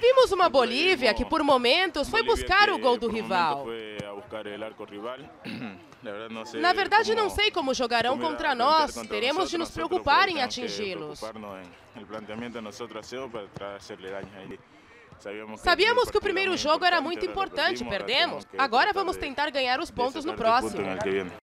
Vimos uma Bolívia que, por momentos, foi buscar o gol do rival. Na verdade, não sei como jogarão contra nós. Teremos de nos preocupar em atingi-los. Sabíamos que o primeiro jogo era muito importante, perdemos. Agora vamos tentar ganhar os pontos no próximo.